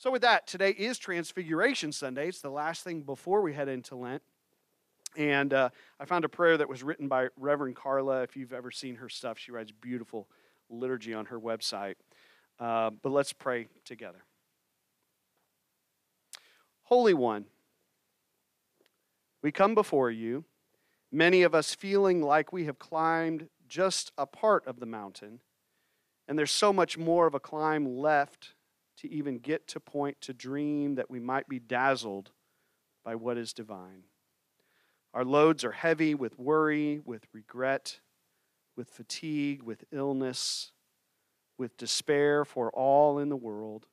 So, with that, today is Transfiguration Sunday. It's the last thing before we head into Lent. And uh, I found a prayer that was written by Reverend Carla. If you've ever seen her stuff, she writes beautiful liturgy on her website. Uh, but let's pray together. Holy One, we come before you, many of us feeling like we have climbed just a part of the mountain, and there's so much more of a climb left to even get to point to dream that we might be dazzled by what is divine. Our loads are heavy with worry, with regret, with fatigue, with illness, with despair for all in the world,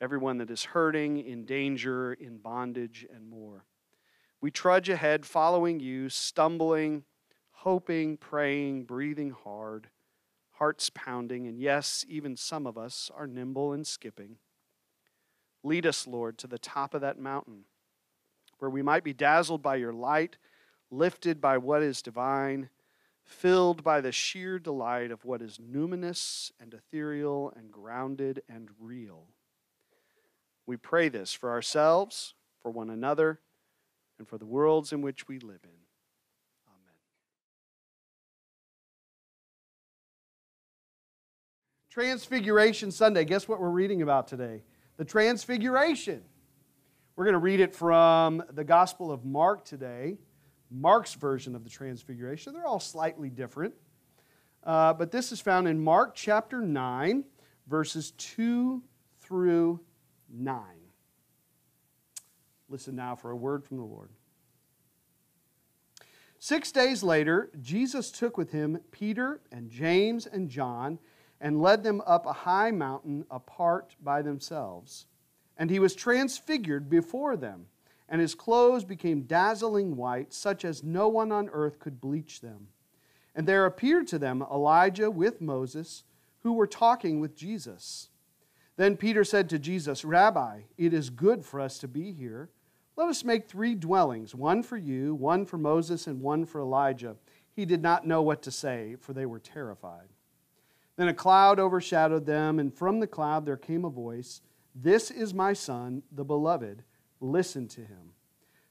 everyone that is hurting, in danger, in bondage, and more. We trudge ahead, following you, stumbling, hoping, praying, breathing hard hearts pounding, and yes, even some of us are nimble and skipping. Lead us, Lord, to the top of that mountain, where we might be dazzled by your light, lifted by what is divine, filled by the sheer delight of what is numinous and ethereal and grounded and real. We pray this for ourselves, for one another, and for the worlds in which we live in. Transfiguration Sunday. Guess what we're reading about today? The Transfiguration. We're going to read it from the Gospel of Mark today, Mark's version of the Transfiguration. They're all slightly different. Uh, but this is found in Mark chapter 9, verses 2 through 9. Listen now for a word from the Lord. Six days later, Jesus took with him Peter and James and John and led them up a high mountain apart by themselves. And he was transfigured before them, and his clothes became dazzling white, such as no one on earth could bleach them. And there appeared to them Elijah with Moses, who were talking with Jesus. Then Peter said to Jesus, Rabbi, it is good for us to be here. Let us make three dwellings one for you, one for Moses, and one for Elijah. He did not know what to say, for they were terrified. Then a cloud overshadowed them, and from the cloud there came a voice This is my Son, the beloved. Listen to him.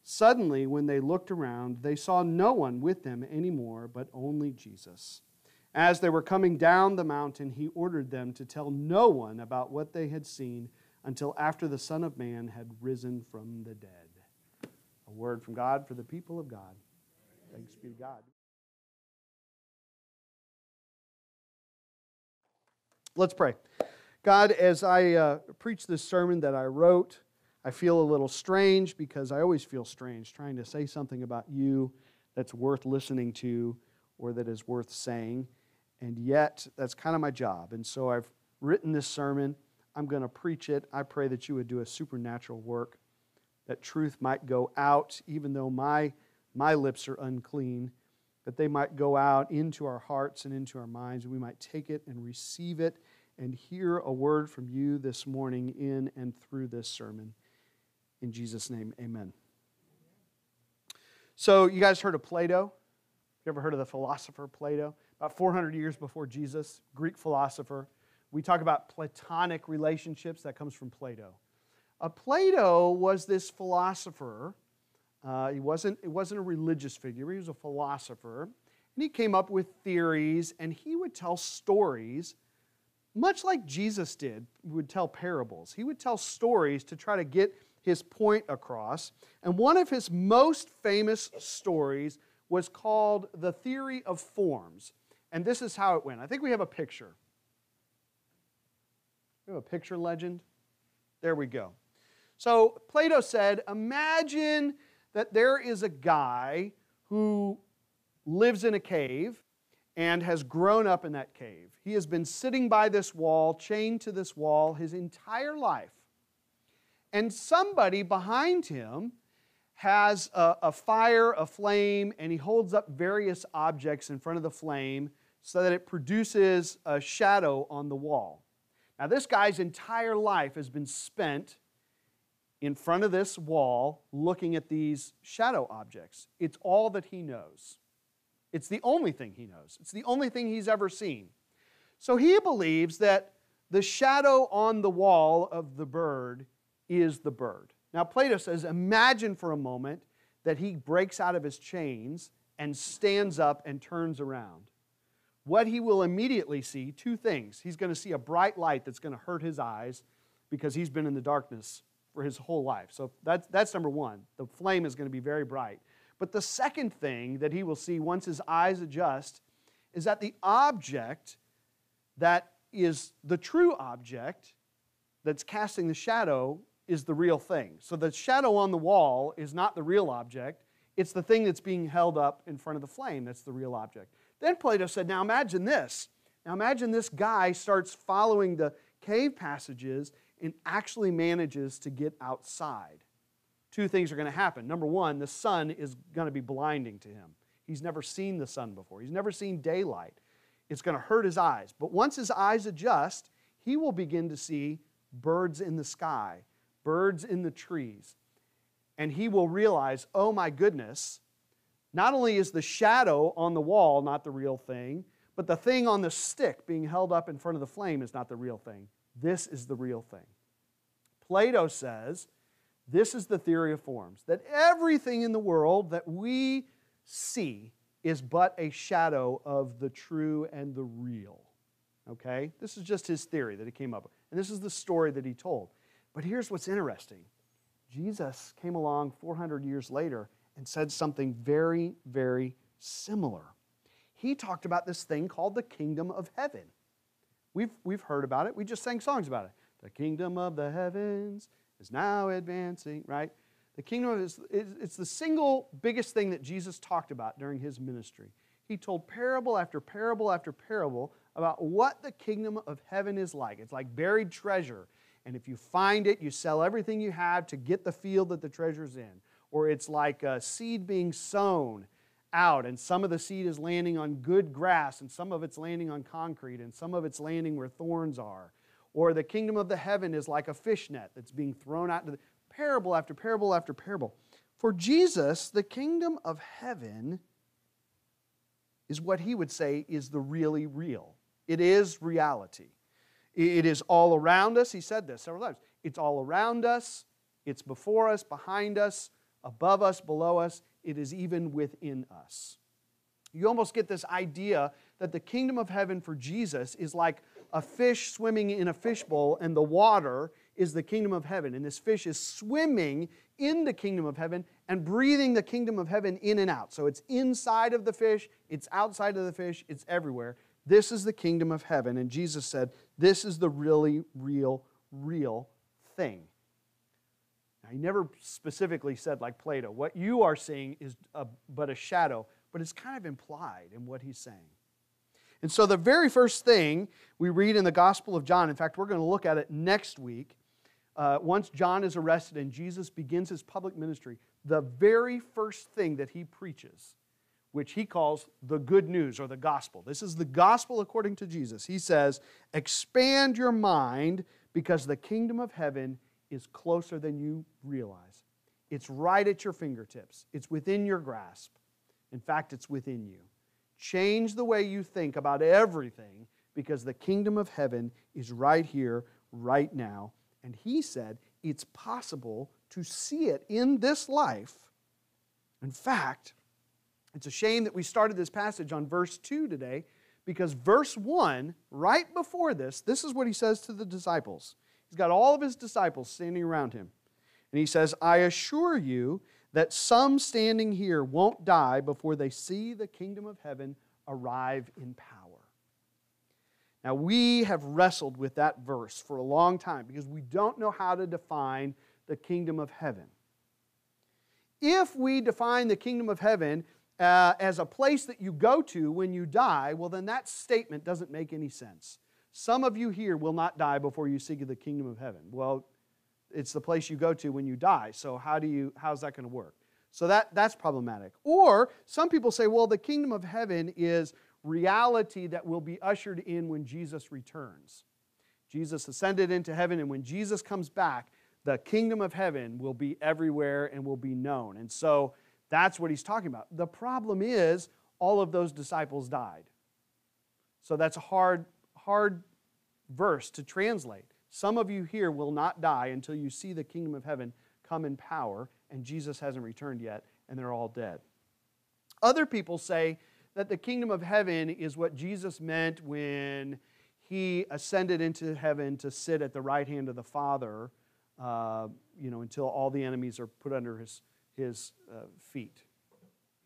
Suddenly, when they looked around, they saw no one with them anymore, but only Jesus. As they were coming down the mountain, he ordered them to tell no one about what they had seen until after the Son of Man had risen from the dead. A word from God for the people of God. Thanks be to God. Let's pray. God, as I uh, preach this sermon that I wrote, I feel a little strange because I always feel strange trying to say something about you that's worth listening to or that is worth saying. And yet, that's kind of my job. And so I've written this sermon. I'm going to preach it. I pray that you would do a supernatural work, that truth might go out, even though my, my lips are unclean that they might go out into our hearts and into our minds, and we might take it and receive it and hear a word from you this morning in and through this sermon. In Jesus' name, amen. So, you guys heard of Plato? You ever heard of the philosopher Plato? About 400 years before Jesus, Greek philosopher. We talk about platonic relationships, that comes from Plato. Uh, Plato was this philosopher uh, he wasn't, it wasn't a religious figure, he was a philosopher. And he came up with theories, and he would tell stories, much like Jesus did, he would tell parables. He would tell stories to try to get his point across. And one of his most famous stories was called The Theory of Forms. And this is how it went. I think we have a picture. We have a picture legend. There we go. So Plato said, Imagine that there is a guy who lives in a cave and has grown up in that cave. He has been sitting by this wall, chained to this wall, his entire life. And somebody behind him has a, a, fire, a flame, and he holds up various objects in front of the flame so that it produces a shadow on the wall. Now, this guy's entire life has been spent in front of this wall looking at these shadow objects. It's all that he knows. It's the only thing he knows. It's the only thing he's ever seen. So he believes that the shadow on the wall of the bird is the bird. Now, Plato says, imagine for a moment that he breaks out of his chains and stands up and turns around. What he will immediately see, two things. He's going to see a bright light that's going to hurt his eyes because he's been in the darkness for his whole life. So that's, that's number one. The flame is going to be very bright. But the second thing that he will see once his eyes adjust is that the object that is the true object that's casting the shadow is the real thing. So the shadow on the wall is not the real object, it's the thing that's being held up in front of the flame that's the real object. Then Plato said, Now imagine this. Now imagine this guy starts following the cave passages and actually manages to get outside. Two things are going to happen. Number one, the sun is going to be blinding to him. He's never seen the sun before, he's never seen daylight. It's going to hurt his eyes. But once his eyes adjust, he will begin to see birds in the sky, birds in the trees. And he will realize, oh my goodness, not only is the shadow on the wall not the real thing, but the thing on the stick being held up in front of the flame is not the real thing. This is the real thing. Plato says this is the theory of forms that everything in the world that we see is but a shadow of the true and the real. Okay? This is just his theory that he came up with. And this is the story that he told. But here's what's interesting Jesus came along 400 years later and said something very, very similar. He talked about this thing called the kingdom of heaven. We've, we've heard about it. We just sang songs about it. The kingdom of the heavens is now advancing, right? The kingdom is it's the single biggest thing that Jesus talked about during his ministry. He told parable after parable after parable about what the kingdom of heaven is like. It's like buried treasure. And if you find it, you sell everything you have to get the field that the treasure's in. Or it's like a seed being sown out, and some of the seed is landing on good grass, and some of it's landing on concrete, and some of it's landing where thorns are. Or the kingdom of the heaven is like a fish net that's being thrown out into the parable after parable after parable. For Jesus, the kingdom of heaven is what he would say is the really real. It is reality. It is all around us. He said this several times. It's all around us, it's before us, behind us, above us, below us. It is even within us. You almost get this idea that the kingdom of heaven for Jesus is like a fish swimming in a fishbowl, and the water is the kingdom of heaven. And this fish is swimming in the kingdom of heaven and breathing the kingdom of heaven in and out. So it's inside of the fish, it's outside of the fish, it's everywhere. This is the kingdom of heaven. And Jesus said, This is the really, real, real thing. Now, he never specifically said, like Plato, what you are seeing is a, but a shadow, but it's kind of implied in what he's saying. And so, the very first thing we read in the Gospel of John, in fact, we're going to look at it next week. Uh, once John is arrested and Jesus begins his public ministry, the very first thing that he preaches, which he calls the good news or the gospel. This is the gospel according to Jesus. He says, Expand your mind because the kingdom of heaven is closer than you realize. It's right at your fingertips, it's within your grasp. In fact, it's within you. Change the way you think about everything because the kingdom of heaven is right here, right now. And he said it's possible to see it in this life. In fact, it's a shame that we started this passage on verse 2 today because verse 1, right before this, this is what he says to the disciples. He's got all of his disciples standing around him. And he says, I assure you that some standing here won't die before they see the kingdom of heaven arrive in power. Now, we have wrestled with that verse for a long time because we don't know how to define the kingdom of heaven. If we define the kingdom of heaven uh, as a place that you go to when you die, well, then that statement doesn't make any sense. Some of you here will not die before you see the kingdom of heaven. Well, it's the place you go to when you die. So how do you how's that going to work? So that, that's problematic. Or some people say, well, the kingdom of heaven is reality that will be ushered in when Jesus returns. Jesus ascended into heaven, and when Jesus comes back, the kingdom of heaven will be everywhere and will be known. And so that's what he's talking about. The problem is, all of those disciples died. So that's a hard hard verse to translate. Some of you here will not die until you see the kingdom of heaven come in power, and Jesus hasn't returned yet, and they're all dead. Other people say that the kingdom of heaven is what Jesus meant when he ascended into heaven to sit at the right hand of the Father, uh, you know, until all the enemies are put under his, his uh, feet.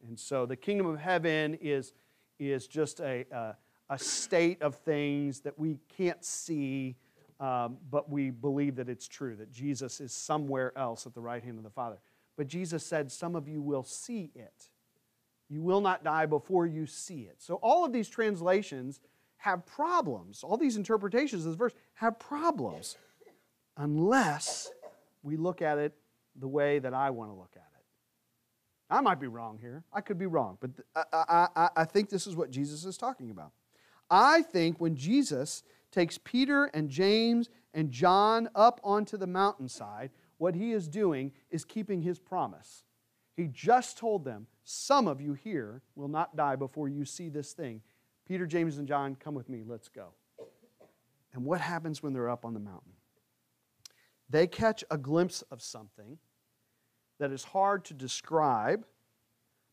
And so the kingdom of heaven is, is just a, a, a state of things that we can't see, um, but we believe that it's true, that Jesus is somewhere else at the right hand of the Father. But Jesus said, Some of you will see it. You will not die before you see it. So all of these translations have problems. All these interpretations of this verse have problems unless we look at it the way that I want to look at it. I might be wrong here. I could be wrong, but I, I, I think this is what Jesus is talking about. I think when Jesus takes Peter and James and John up onto the mountainside, what he is doing is keeping his promise. He just told them, Some of you here will not die before you see this thing. Peter, James, and John, come with me, let's go. And what happens when they're up on the mountain? They catch a glimpse of something that is hard to describe,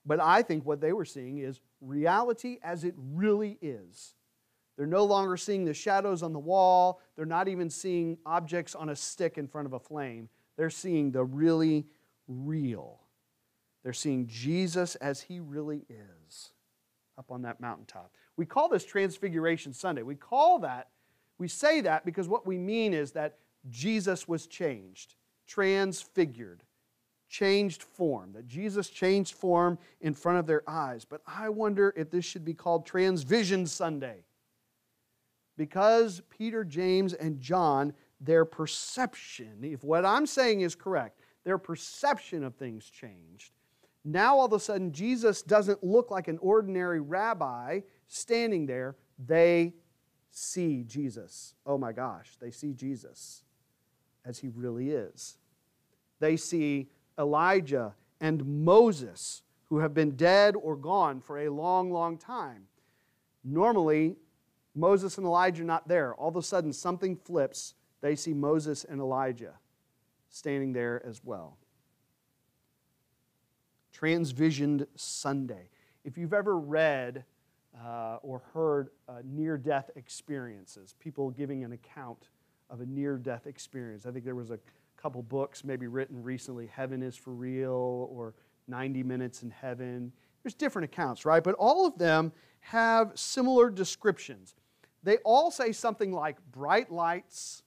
but I think what they were seeing is reality as it really is. They're no longer seeing the shadows on the wall. They're not even seeing objects on a stick in front of a flame. They're seeing the really real. They're seeing Jesus as he really is up on that mountaintop. We call this Transfiguration Sunday. We call that, we say that because what we mean is that Jesus was changed, transfigured changed form, that Jesus changed form in front of their eyes. But I wonder if this should be called Transvision Sunday. Because Peter, James, and John, their perception, if what I'm saying is correct, their perception of things changed. Now all of a sudden, Jesus doesn't look like an ordinary rabbi standing there. They see Jesus. Oh my gosh, they see Jesus as he really is. They see Elijah, and Moses, who have been dead or gone for a long, long time. Normally, Moses and Elijah are not there. All of a sudden, something flips. They see Moses and Elijah standing there as well. Transvisioned Sunday. If you've ever read uh, or heard uh, near death experiences, people giving an account of a near death experience, I think there was a couple books maybe written recently Heaven is for Real or 90 Minutes in Heaven. There's different accounts, right? But all of them have similar descriptions. They all say something like bright lights,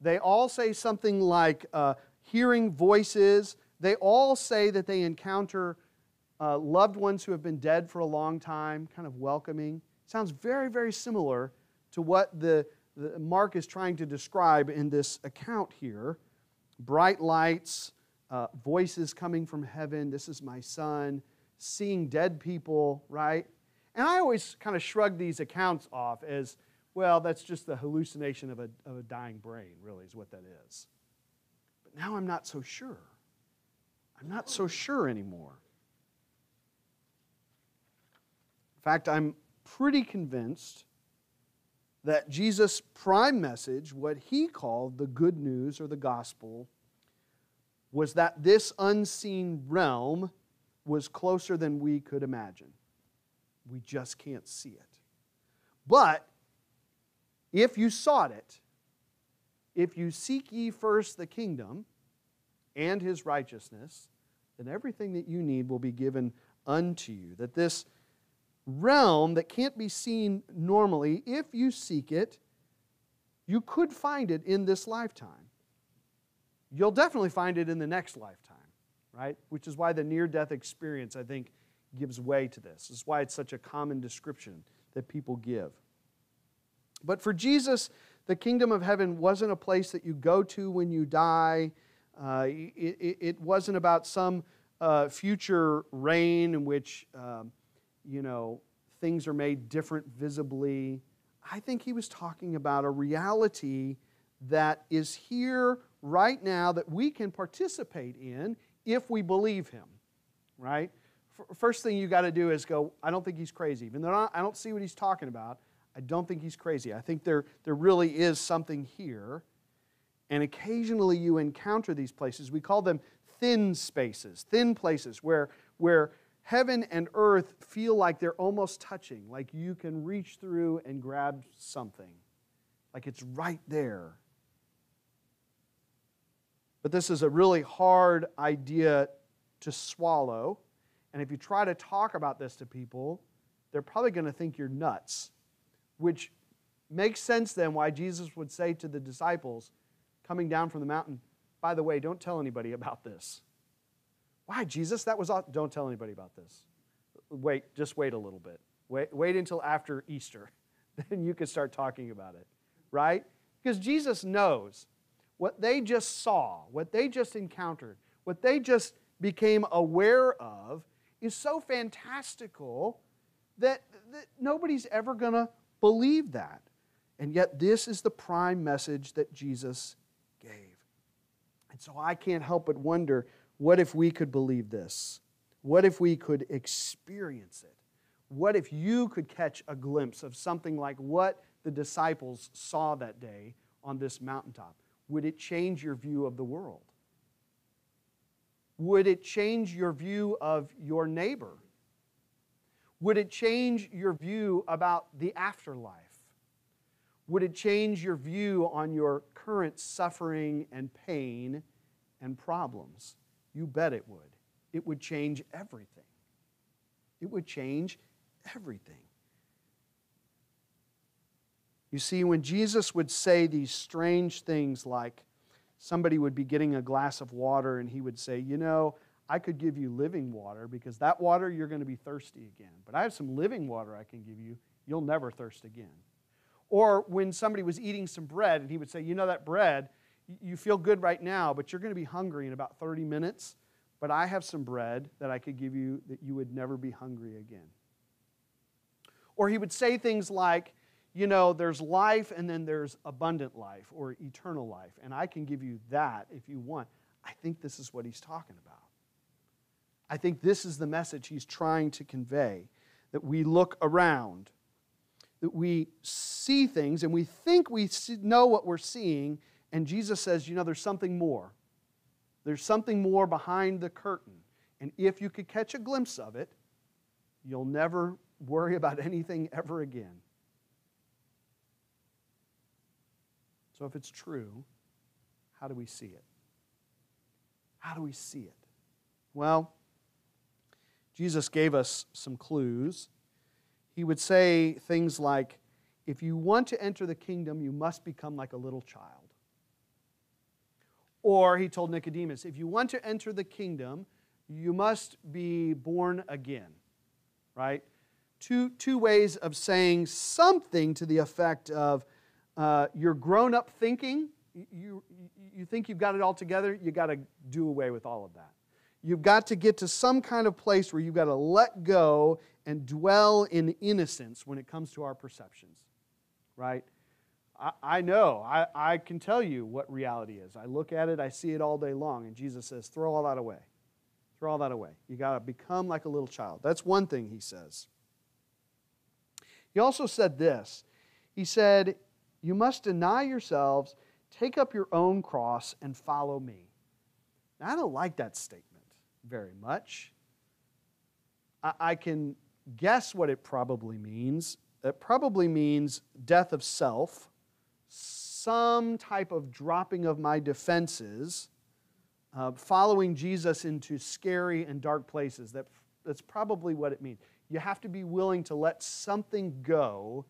they all say something like uh, hearing voices, they all say that they encounter uh, loved ones who have been dead for a long time, kind of welcoming. Sounds very, very similar to what the, the Mark is trying to describe in this account here. Bright lights, uh, voices coming from heaven, this is my son, seeing dead people, right? And I always kind of shrug these accounts off as, well, that's just the hallucination of a, of a dying brain, really, is what that is. But now I'm not so sure. I'm not so sure anymore. In fact, I'm pretty convinced that Jesus' prime message, what he called the good news or the gospel, was that this unseen realm was closer than we could imagine. We just can't see it. But if you sought it, if you seek ye first the kingdom and his righteousness, then everything that you need will be given unto you. That this realm that can't be seen normally, if you seek it, you could find it in this lifetime. You'll definitely find it in the next lifetime, right? Which is why the near death experience, I think, gives way to this. This is why it's such a common description that people give. But for Jesus, the kingdom of heaven wasn't a place that you go to when you die. Uh, it, it, wasn't about some uh, future reign in which um, you know, things are made different visibly. I think he was talking about a reality that is here right now that we can participate in if we believe him, right? First thing you got to do is go, I don't think he's crazy. Even though I don't see what he's talking about, I don't think he's crazy. I think there, there really is something here. And occasionally you encounter these places. We call them thin spaces, thin places where, where heaven and earth feel like they're almost touching, like you can reach through and grab something, like it's right there. But this is a really hard idea to swallow. And if you try to talk about this to people, they're probably going to think you're nuts, which makes sense then why Jesus would say to the disciples coming down from the mountain, by the way, don't tell anybody about this. Why, Jesus? That was all. Don't tell anybody about this. Wait, just wait a little bit. Wait, wait until after Easter. Then you can start talking about it, right? Because Jesus knows what they just saw, what they just encountered, what they just became aware of is so fantastical that, that nobody's ever going to believe that. And yet, this is the prime message that Jesus gave. And so I can't help but wonder what if we could believe this? What if we could experience it? What if you could catch a glimpse of something like what the disciples saw that day on this mountaintop? Would it change your view of the world? Would it change your view of your neighbor? Would it change your view about the afterlife? Would it change your view on your current suffering and pain and problems? You bet it would. It would change everything. It would change everything. You see, when Jesus would say these strange things like somebody would be getting a glass of water and he would say, You know, I could give you living water because that water you're going to be thirsty again. But I have some living water I can give you. You'll never thirst again. Or when somebody was eating some bread and he would say, You know, that bread, you feel good right now, but you're going to be hungry in about 30 minutes. But I have some bread that I could give you that you would never be hungry again. Or he would say things like, you know, there's life and then there's abundant life or eternal life, and I can give you that if you want. I think this is what he's talking about. I think this is the message he's trying to convey that we look around, that we see things and we think we know what we're seeing, and Jesus says, you know, there's something more. There's something more behind the curtain. And if you could catch a glimpse of it, you'll never worry about anything ever again. So, if it's true, how do we see it? How do we see it? Well, Jesus gave us some clues. He would say things like, If you want to enter the kingdom, you must become like a little child. Or he told Nicodemus, if you want to enter the kingdom, you must be born again. Right? Two, two ways of saying something to the effect of uh, your grown up thinking, you, you think you've got it all together, you got to do away with all of that. You've got to get to some kind of place where you've got to let go and dwell in innocence when it comes to our perceptions. Right? I, know, I, I can tell you what reality is. I look at it, I see it all day long, and Jesus says, throw all that away. Throw all that away. You got to become like a little child. That's one thing he says. He also said this He said, You must deny yourselves, take up your own cross, and follow me. Now, I don't like that statement very much. I, I can guess what it probably means. It probably means death of self some type of dropping of my defenses, uh, following Jesus into scary and dark places. That, that's probably what it means. You have to be willing to let something go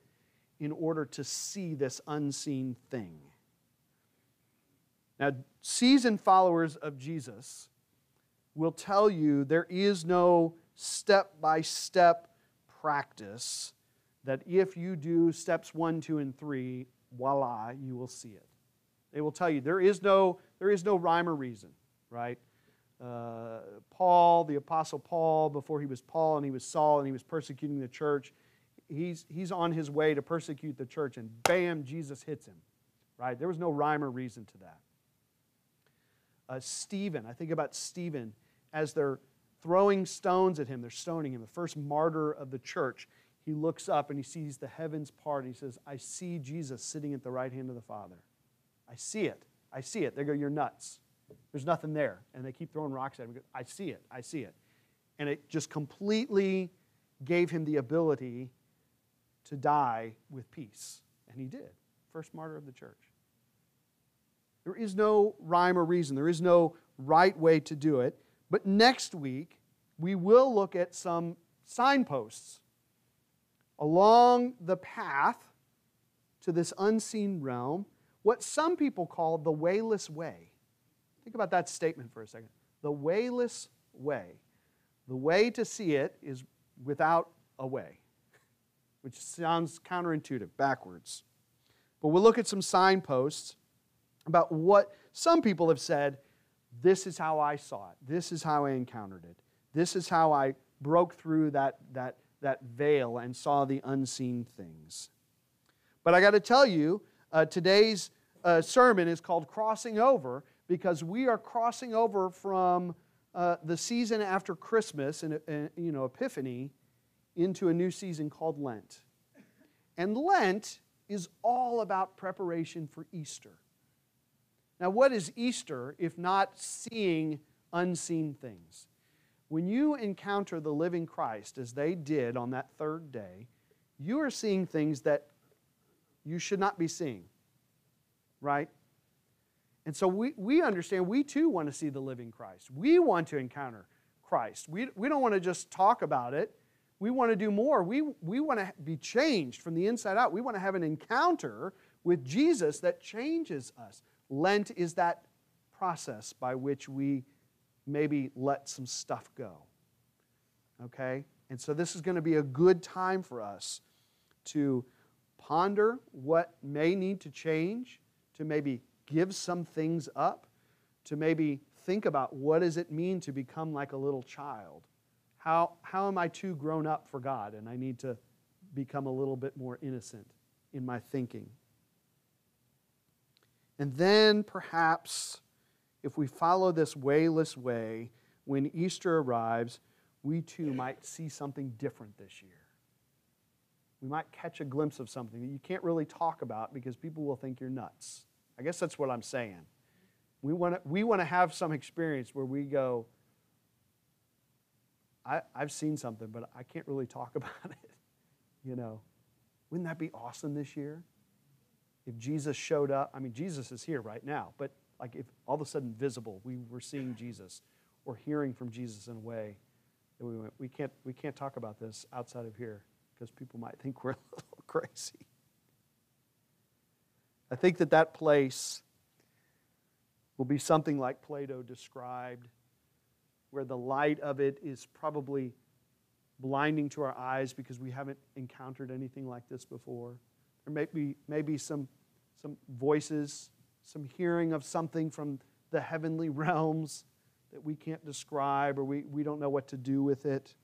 in order to see this unseen thing. Now, seasoned followers of Jesus will tell you there is no step by step practice that if you do steps one, two, and three, voila, you will see it. They will tell you there is no, there is no rhyme or reason, right? Uh, Paul, the Apostle Paul, before he was Paul and he was Saul and he was persecuting the church, he's, he's on his way to persecute the church, and bam, Jesus hits him, right? There was no rhyme or reason to that. Uh, Stephen, I think about Stephen as they're throwing stones at him, they're stoning him, the first martyr of the church. he looks up and he sees the heavens part. And he says, I see Jesus sitting at the right hand of the Father. I see it. I see it. They go, You're nuts. There's nothing there. And they keep throwing rocks at him. I see it. I see it. And it just completely gave him the ability to die with peace. And he did. First martyr of the church. There is no rhyme or reason, there is no right way to do it. But next week, we will look at some signposts along the path to this unseen realm, what some people call the wayless way. Think about that statement for a second. The wayless way. The way to see it is without a way, which sounds counterintuitive, backwards. But we'll look at some signposts about what some people have said this is how I saw it, this is how I encountered it, this is how I broke through that, that that veil and saw the unseen things. But I got to tell you, uh, today's uh, sermon is called Crossing Over because we are crossing over from uh, the season after Christmas and, and you know Epiphany into a new season called Lent. And Lent is all about preparation for Easter. Now, what is Easter if not seeing unseen things? When you encounter the living Christ, as they did on that third day, you are seeing things that you should not be seeing, right? And so we, we understand we too want to see the living Christ. We want to encounter Christ. We, we don't want to just talk about it. We want to do more. We, we want to be changed from the inside out. We want to have an encounter with Jesus that changes us. Lent is that process by which we maybe let some stuff go. Okay? And so this is going to be a good time for us to ponder what may need to change, to maybe give some things up, to maybe think about what does it mean to become like a little child? How, how am I too grown up for God and I need to become a little bit more innocent in my thinking? And then perhaps if we follow this wayless way, when Easter arrives, we too might see something different this year. We might catch a glimpse of something that you can't really talk about because people will think you're nuts. I guess that's what I'm saying. We want to, we want to have some experience where we go, I, I've seen something, but I can't really talk about it. You know, wouldn't that be awesome this year? If Jesus showed up, I mean, Jesus is here right now, but like if all of a sudden visible, we were seeing Jesus or hearing from Jesus in a way that we went, we can't, we can't talk about this outside of here because people might think we're a little crazy. I think that that place will be something like Plato described, where the light of it is probably blinding to our eyes because we haven't encountered anything like this before. There may be, may be some, some voices some hearing of something from the heavenly realms that we can't describe or we, we don't know what to do with it.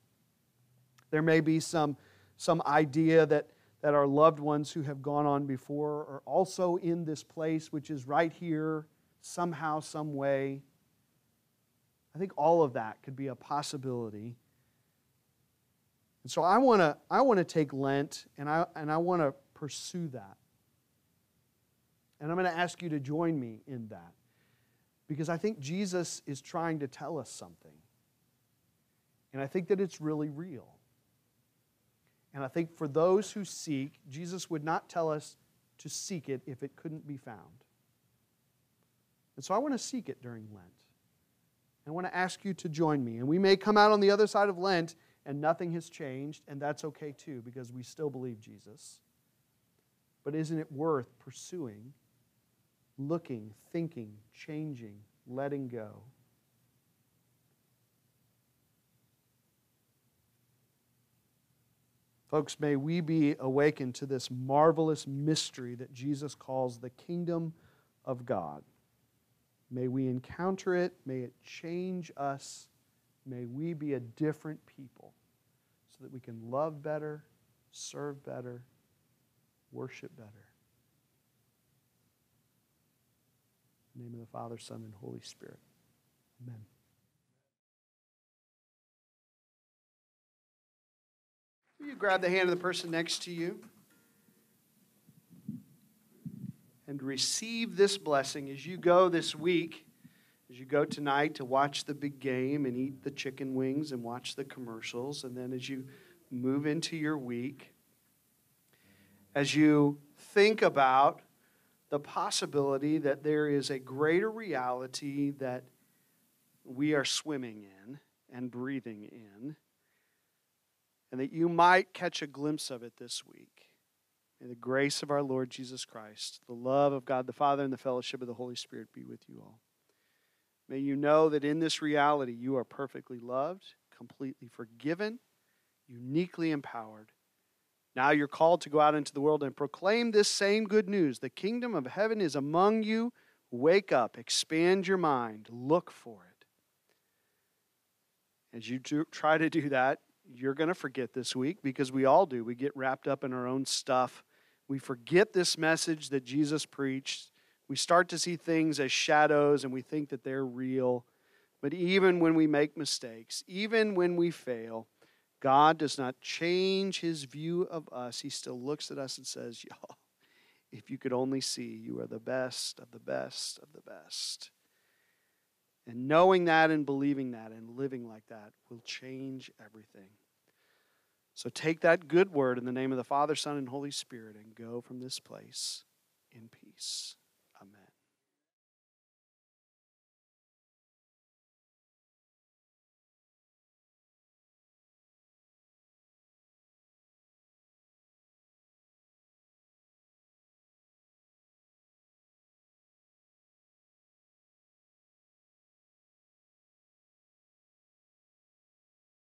There may be some, some idea that, that our loved ones who have gone on before are also in this place, which is right here, somehow, some way. I think all of that could be a possibility. And so I want to I want to take Lent and I and I want to pursue that. And I'm going to ask you to join me in that because I think Jesus is trying to tell us something. And I think that it's really real. And I think for those who seek, Jesus would not tell us to seek it if it couldn't be found. And so I want to seek it during Lent. I want to ask you to join me. And we may come out on the other side of Lent and nothing has changed, and that's okay too because we still believe Jesus. But isn't it worth pursuing looking, thinking, changing, letting go. Folks, may we be awakened to this marvelous mystery that Jesus calls the kingdom of God. May we encounter it. May it change us. May we be a different people so that we can love better, serve better, worship better. In the name of the Father, Son, and Holy Spirit. Amen. You grab the hand of the person next to you? And receive this blessing as you go this week, as you go tonight to watch the big game and eat the chicken wings and watch the commercials, and then as you move into your week, as you think about the possibility that there is a greater reality that we are swimming in and breathing in, and that you might catch a glimpse of it this week. May the grace of our Lord Jesus Christ, the love of God the Father, and the fellowship of the Holy Spirit be with you all. May you know that in this reality you are perfectly loved, completely forgiven, uniquely empowered now you're called to go out into the world and proclaim this same good news. The kingdom of heaven is among you. Wake up, expand your mind, look for it. As you do, try to do that, you're going to forget this week because we all do. We get wrapped up in our own stuff. We forget this message that Jesus preached. We start to see things as shadows and we think that they're real. But even when we make mistakes, even when we fail, God does not change his view of us. He still looks at us and says, Y'all, if you could only see, you are the best of the best of the best. And knowing that and believing that and living like that will change everything. So take that good word in the name of the Father, Son, and Holy Spirit and go from this place in peace.